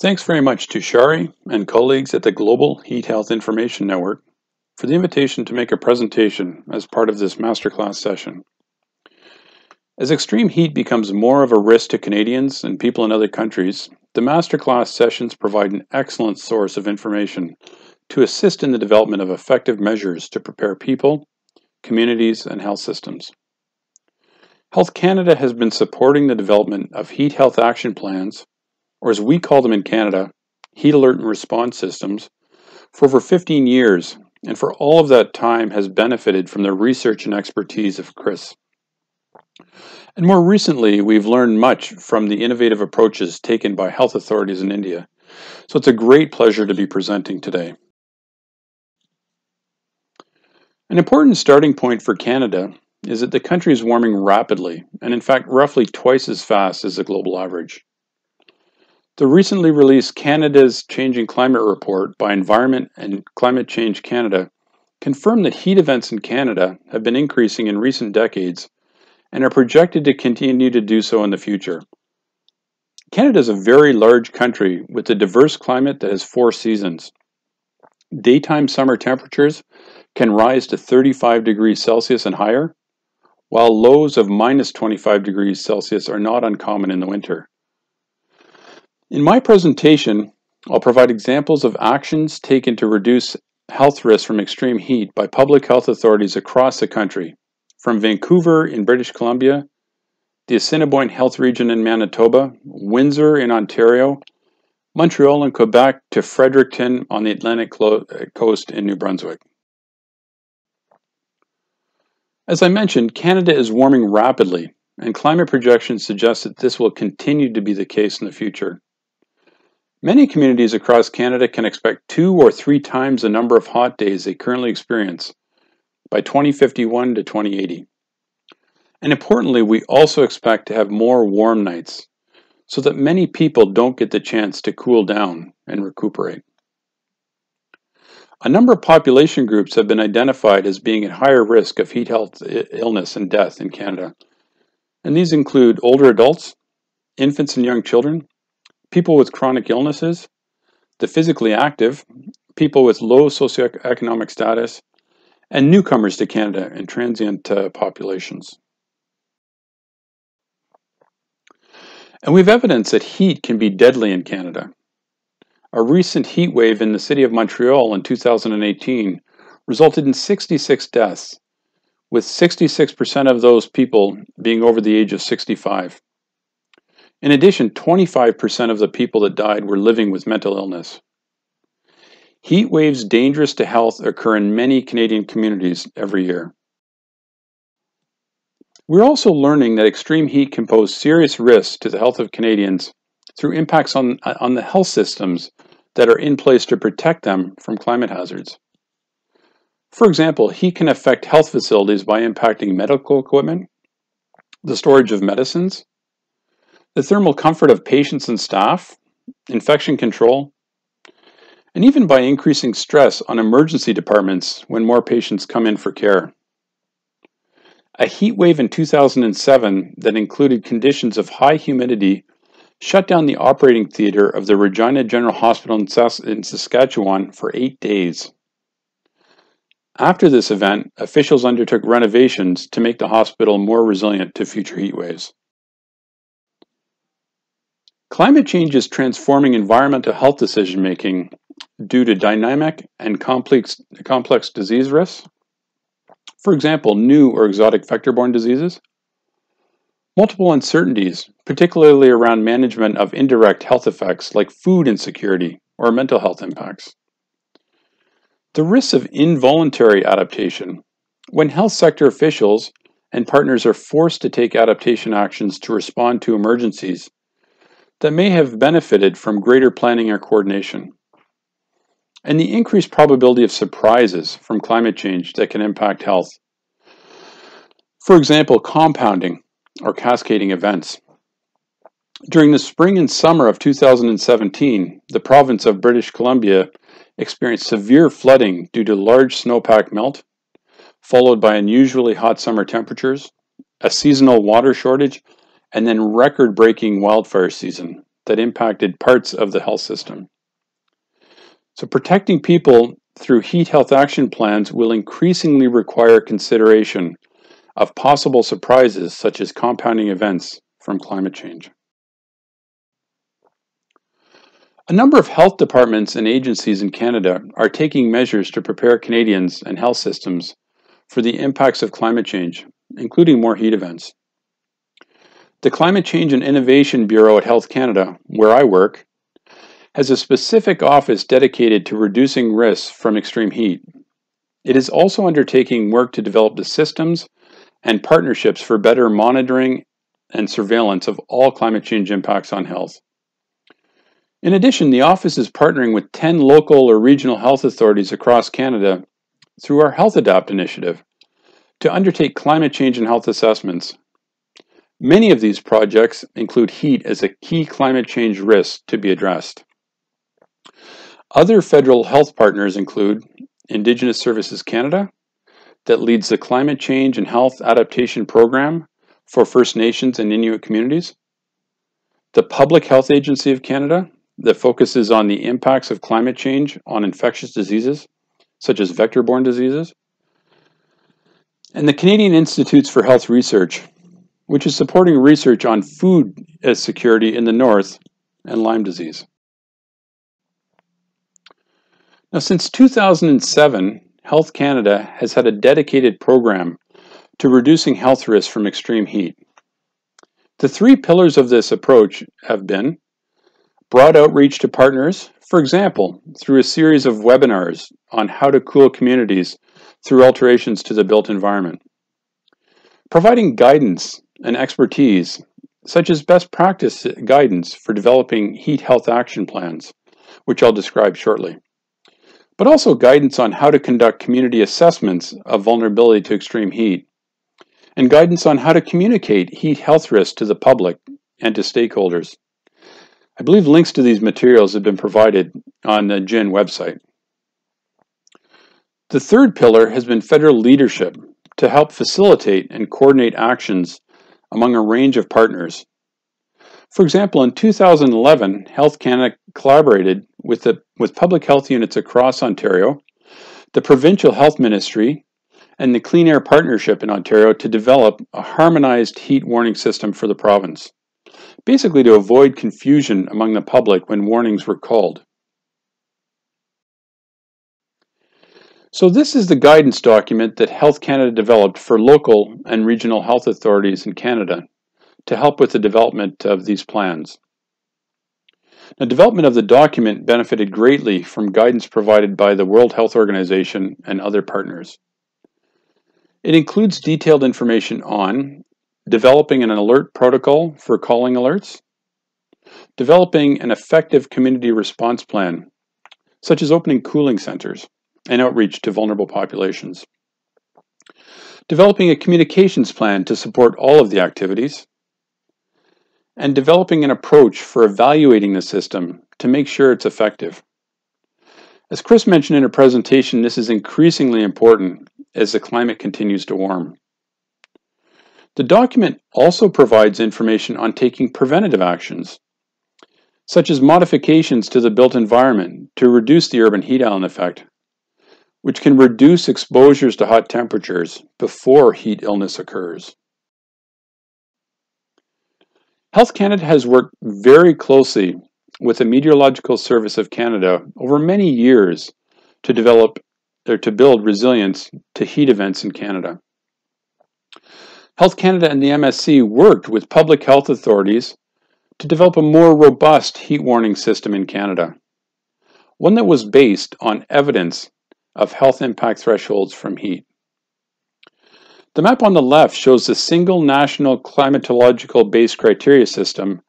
Thanks very much to Shari and colleagues at the Global Heat Health Information Network for the invitation to make a presentation as part of this masterclass session. As extreme heat becomes more of a risk to Canadians and people in other countries, the masterclass sessions provide an excellent source of information to assist in the development of effective measures to prepare people, communities, and health systems. Health Canada has been supporting the development of heat health action plans or as we call them in Canada, heat alert and response systems, for over 15 years, and for all of that time has benefited from the research and expertise of Chris. And more recently, we've learned much from the innovative approaches taken by health authorities in India. So it's a great pleasure to be presenting today. An important starting point for Canada is that the country is warming rapidly, and in fact, roughly twice as fast as the global average. The recently released Canada's Changing Climate Report by Environment and Climate Change Canada confirmed that heat events in Canada have been increasing in recent decades and are projected to continue to do so in the future. Canada is a very large country with a diverse climate that has four seasons. Daytime summer temperatures can rise to 35 degrees Celsius and higher, while lows of minus 25 degrees Celsius are not uncommon in the winter. In my presentation, I'll provide examples of actions taken to reduce health risks from extreme heat by public health authorities across the country, from Vancouver in British Columbia, the Assiniboine Health Region in Manitoba, Windsor in Ontario, Montreal and Quebec to Fredericton on the Atlantic coast in New Brunswick. As I mentioned, Canada is warming rapidly, and climate projections suggest that this will continue to be the case in the future. Many communities across Canada can expect two or three times the number of hot days they currently experience by 2051 to 2080. And importantly, we also expect to have more warm nights so that many people don't get the chance to cool down and recuperate. A number of population groups have been identified as being at higher risk of heat health illness and death in Canada. And these include older adults, infants and young children, people with chronic illnesses, the physically active, people with low socioeconomic status, and newcomers to Canada and transient uh, populations. And we have evidence that heat can be deadly in Canada. A recent heat wave in the city of Montreal in 2018 resulted in 66 deaths, with 66% of those people being over the age of 65. In addition, 25% of the people that died were living with mental illness. Heat waves dangerous to health occur in many Canadian communities every year. We're also learning that extreme heat can pose serious risks to the health of Canadians through impacts on, on the health systems that are in place to protect them from climate hazards. For example, heat can affect health facilities by impacting medical equipment, the storage of medicines, the thermal comfort of patients and staff, infection control, and even by increasing stress on emergency departments when more patients come in for care. A heat wave in 2007 that included conditions of high humidity shut down the operating theater of the Regina General Hospital in, Saskatchewan for eight days. After this event, officials undertook renovations to make the hospital more resilient to future heat waves. Climate change is transforming environmental health decision making due to dynamic and complex, complex disease risks. For example, new or exotic vector borne diseases, multiple uncertainties, particularly around management of indirect health effects like food insecurity or mental health impacts. The risks of involuntary adaptation, when health sector officials and partners are forced to take adaptation actions to respond to emergencies that may have benefited from greater planning or coordination. And the increased probability of surprises from climate change that can impact health. For example, compounding or cascading events. During the spring and summer of 2017, the province of British Columbia experienced severe flooding due to large snowpack melt, followed by unusually hot summer temperatures, a seasonal water shortage, and then record breaking wildfire season that impacted parts of the health system. So, protecting people through heat health action plans will increasingly require consideration of possible surprises such as compounding events from climate change. A number of health departments and agencies in Canada are taking measures to prepare Canadians and health systems for the impacts of climate change, including more heat events. The Climate Change and Innovation Bureau at Health Canada, where I work, has a specific office dedicated to reducing risks from extreme heat. It is also undertaking work to develop the systems and partnerships for better monitoring and surveillance of all climate change impacts on health. In addition, the office is partnering with 10 local or regional health authorities across Canada through our Health Adapt initiative to undertake climate change and health assessments. Many of these projects include heat as a key climate change risk to be addressed. Other federal health partners include Indigenous Services Canada, that leads the Climate Change and Health Adaptation Program for First Nations and Inuit communities, the Public Health Agency of Canada, that focuses on the impacts of climate change on infectious diseases, such as vector borne diseases, and the Canadian Institutes for Health Research, which is supporting research on food security in the north and Lyme disease. Now, since 2007, Health Canada has had a dedicated program to reducing health risks from extreme heat. The three pillars of this approach have been Broad outreach to partners, for example, through a series of webinars on how to cool communities through alterations to the built environment. Providing guidance and expertise, such as best practice guidance for developing heat health action plans, which I'll describe shortly. But also guidance on how to conduct community assessments of vulnerability to extreme heat, and guidance on how to communicate heat health risks to the public and to stakeholders. I believe links to these materials have been provided on the GIN website. The third pillar has been federal leadership to help facilitate and coordinate actions among a range of partners. For example, in 2011, Health Canada collaborated with, the, with public health units across Ontario, the Provincial Health Ministry, and the Clean Air Partnership in Ontario to develop a harmonized heat warning system for the province basically to avoid confusion among the public when warnings were called. So this is the guidance document that Health Canada developed for local and regional health authorities in Canada to help with the development of these plans. The development of the document benefited greatly from guidance provided by the World Health Organization and other partners. It includes detailed information on developing an alert protocol for calling alerts, developing an effective community response plan, such as opening cooling centers and outreach to vulnerable populations, developing a communications plan to support all of the activities, and developing an approach for evaluating the system to make sure it's effective. As Chris mentioned in her presentation, this is increasingly important as the climate continues to warm. The document also provides information on taking preventative actions, such as modifications to the built environment to reduce the urban heat island effect, which can reduce exposures to hot temperatures before heat illness occurs. Health Canada has worked very closely with the Meteorological Service of Canada over many years to develop or to build resilience to heat events in Canada. Health Canada and the MSC worked with public health authorities to develop a more robust heat warning system in Canada, one that was based on evidence of health impact thresholds from heat. The map on the left shows the single national climatological based criteria system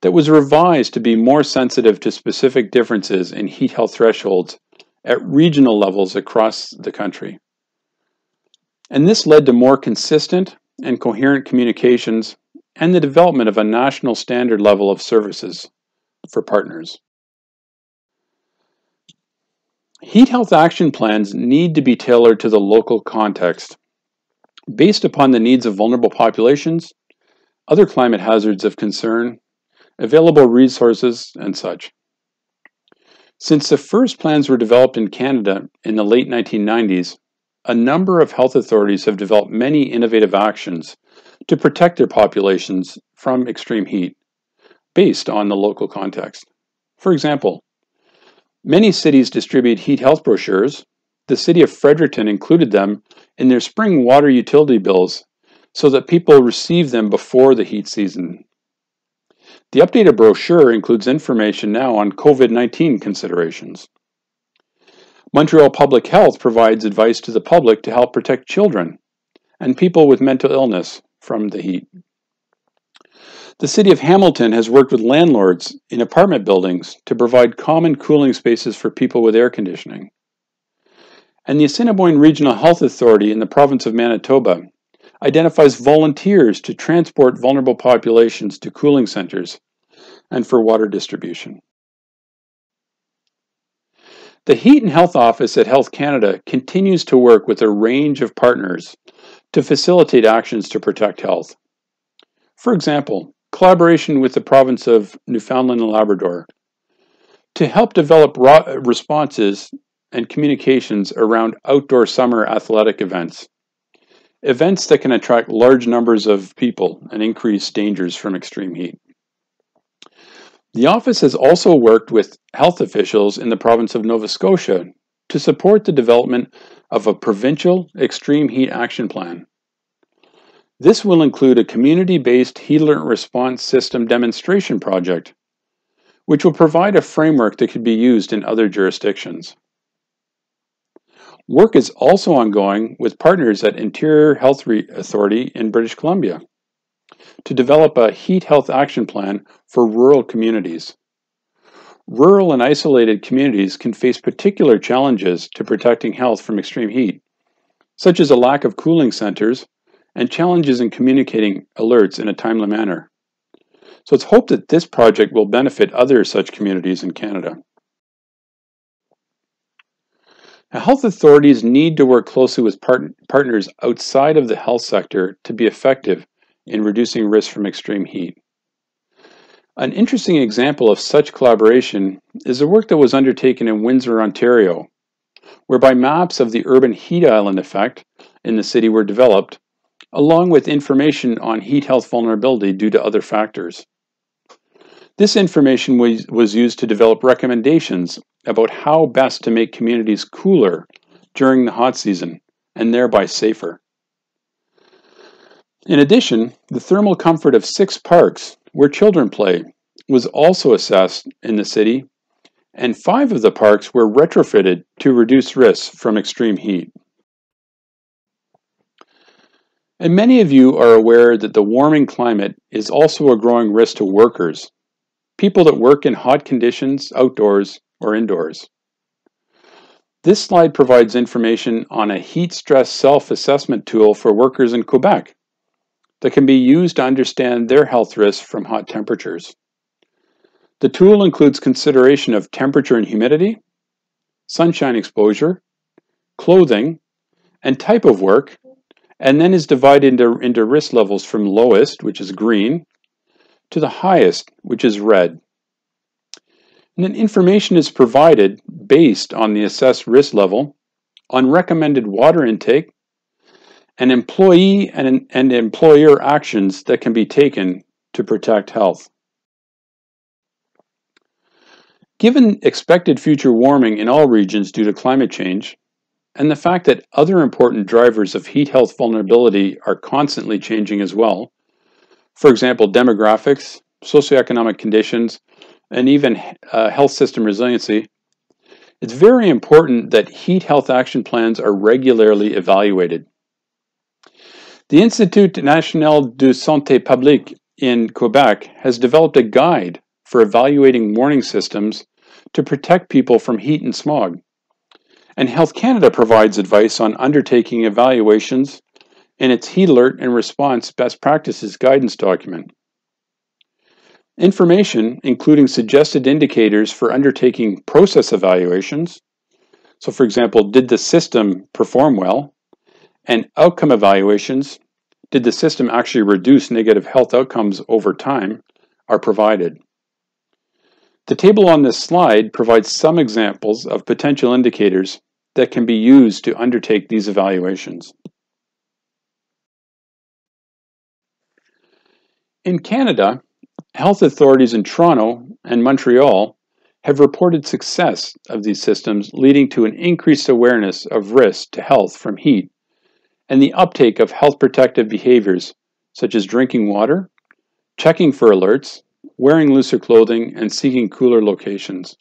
that was revised to be more sensitive to specific differences in heat health thresholds at regional levels across the country. And this led to more consistent and coherent communications, and the development of a national standard level of services for partners. Heat health action plans need to be tailored to the local context based upon the needs of vulnerable populations, other climate hazards of concern, available resources, and such. Since the first plans were developed in Canada in the late 1990s, a number of health authorities have developed many innovative actions to protect their populations from extreme heat based on the local context. For example, many cities distribute heat health brochures. The city of Fredericton included them in their spring water utility bills so that people receive them before the heat season. The updated brochure includes information now on COVID 19 considerations. Montreal Public Health provides advice to the public to help protect children and people with mental illness from the heat. The City of Hamilton has worked with landlords in apartment buildings to provide common cooling spaces for people with air conditioning. And the Assiniboine Regional Health Authority in the province of Manitoba identifies volunteers to transport vulnerable populations to cooling centers and for water distribution. The Heat and Health Office at Health Canada continues to work with a range of partners to facilitate actions to protect health. For example, collaboration with the province of Newfoundland and Labrador to help develop responses and communications around outdoor summer athletic events. Events that can attract large numbers of people and increase dangers from extreme heat. The office has also worked with health officials in the province of Nova Scotia to support the development of a provincial extreme heat action plan. This will include a community-based heat alert response system demonstration project, which will provide a framework that could be used in other jurisdictions. Work is also ongoing with partners at Interior Health Authority in British Columbia to develop a heat health action plan for rural communities. Rural and isolated communities can face particular challenges to protecting health from extreme heat, such as a lack of cooling centers and challenges in communicating alerts in a timely manner. So it's hoped that this project will benefit other such communities in Canada. Now, health authorities need to work closely with part partners outside of the health sector to be effective in reducing risk from extreme heat. An interesting example of such collaboration is the work that was undertaken in Windsor, Ontario, whereby maps of the urban heat island effect in the city were developed, along with information on heat health vulnerability due to other factors. This information was, used to develop recommendations about how best to make communities cooler during the hot season and thereby safer. In addition, the thermal comfort of six parks where children play was also assessed in the city, and five of the parks were retrofitted to reduce risks from extreme heat. And many of you are aware that the warming climate is also a growing risk to workers, people that work in hot conditions outdoors or indoors. This slide provides information on a heat stress self-assessment tool for workers in Quebec that can be used to understand their health risks from hot temperatures. The tool includes consideration of temperature and humidity, sunshine exposure, clothing, and type of work, and then is divided into, into risk levels from lowest, which is green, to the highest, which is red. And then information is provided based on the assessed risk level, on recommended water intake, and employee and, and employer actions that can be taken to protect health. Given expected future warming in all regions due to climate change, and the fact that other important drivers of heat health vulnerability are constantly changing as well, for example, demographics, socioeconomic conditions, and even uh, health system resiliency, it's very important that heat health action plans are regularly evaluated. The Institut National de Santé Publique in Quebec has developed a guide for evaluating warning systems to protect people from heat and smog. And Health Canada provides advice on undertaking evaluations in its Heat Alert and Response Best Practices Guidance document. Information, including suggested indicators for undertaking process evaluations, so for example, did the system perform well, and outcome evaluations, did the system actually reduce negative health outcomes over time, are provided. The table on this slide provides some examples of potential indicators that can be used to undertake these evaluations. In Canada, health authorities in Toronto and Montreal have reported success of these systems leading to an increased awareness of risk to health from heat and the uptake of health protective behaviors such as drinking water, checking for alerts, wearing looser clothing, and seeking cooler locations.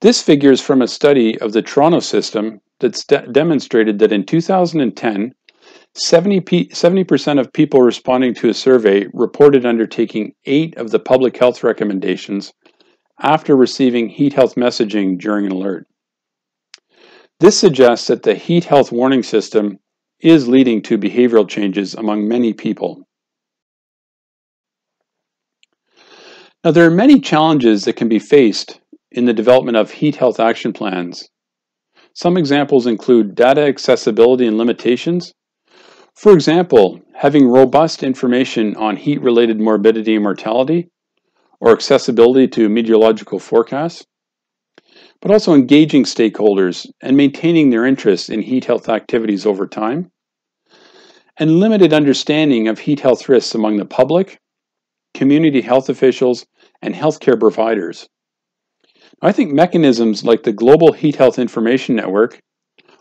This figures from a study of the Toronto system that demonstrated that in 2010, 70 percent of people responding to a survey reported undertaking eight of the public health recommendations after receiving heat health messaging during an alert. This suggests that the heat health warning system is leading to behavioral changes among many people. Now, there are many challenges that can be faced in the development of heat health action plans. Some examples include data accessibility and limitations. For example, having robust information on heat related morbidity and mortality, or accessibility to meteorological forecasts, but also engaging stakeholders and maintaining their interest in heat health activities over time, and limited understanding of heat health risks among the public community health officials, and healthcare providers. I think mechanisms like the Global Heat Health Information Network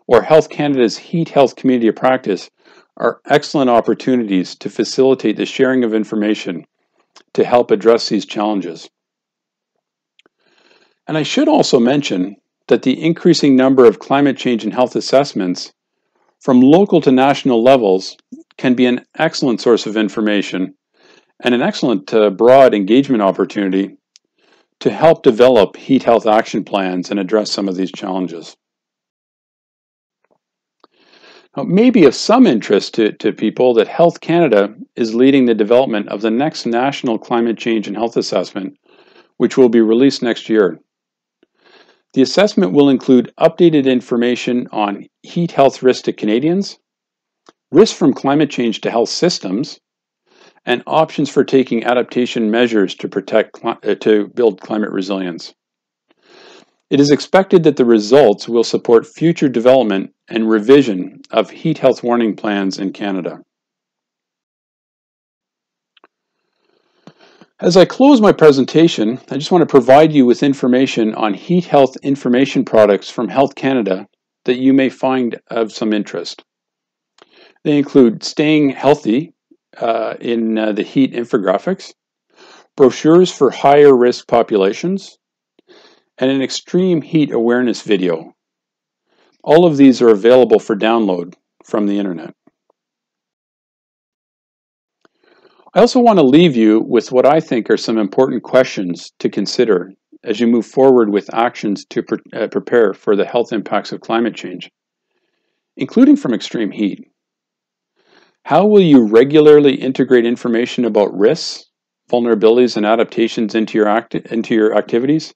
or Health Canada's Heat Health Community of Practice are excellent opportunities to facilitate the sharing of information to help address these challenges. And I should also mention that the increasing number of climate change and health assessments from local to national levels can be an excellent source of information and an excellent uh, broad engagement opportunity to help develop heat health action plans and address some of these challenges. Now, maybe of some interest to, to people that Health Canada is leading the development of the next National Climate Change and Health Assessment, which will be released next year. The assessment will include updated information on heat health risk to Canadians, risk from climate change to health systems, and options for taking adaptation measures to protect uh, to build climate resilience. It is expected that the results will support future development and revision of heat health warning plans in Canada. As I close my presentation, I just want to provide you with information on heat health information products from Health Canada that you may find of some interest. They include Staying Healthy uh, in uh, the heat infographics, brochures for higher risk populations, and an extreme heat awareness video. All of these are available for download from the internet. I also want to leave you with what I think are some important questions to consider as you move forward with actions to pre uh, prepare for the health impacts of climate change, including from extreme heat. How will you regularly integrate information about risks, vulnerabilities, and adaptations into your, into your activities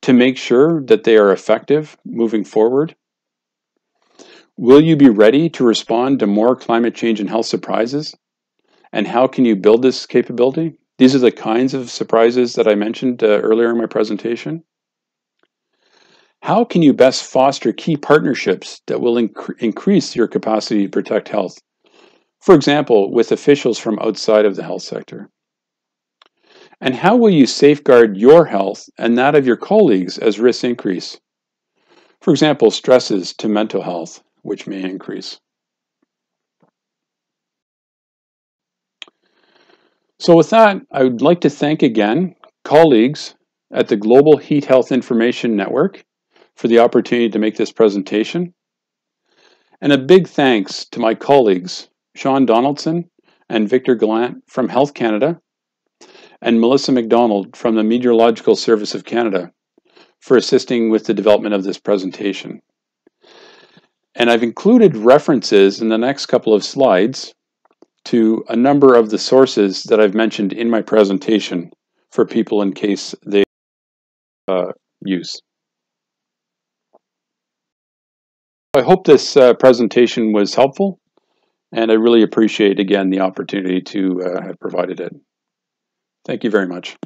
to make sure that they are effective moving forward? Will you be ready to respond to more climate change and health surprises? And how can you build this capability? These are the kinds of surprises that I mentioned uh, earlier in my presentation. How can you best foster key partnerships that will inc increase your capacity to protect health for example, with officials from outside of the health sector? And how will you safeguard your health and that of your colleagues as risks increase? For example, stresses to mental health, which may increase. So with that, I would like to thank again colleagues at the Global Heat Health Information Network for the opportunity to make this presentation. And a big thanks to my colleagues Sean Donaldson and Victor Gallant from Health Canada, and Melissa McDonald from the Meteorological Service of Canada for assisting with the development of this presentation. And I've included references in the next couple of slides to a number of the sources that I've mentioned in my presentation for people in case they uh, use. I hope this uh, presentation was helpful and I really appreciate, again, the opportunity to uh, have provided it. Thank you very much.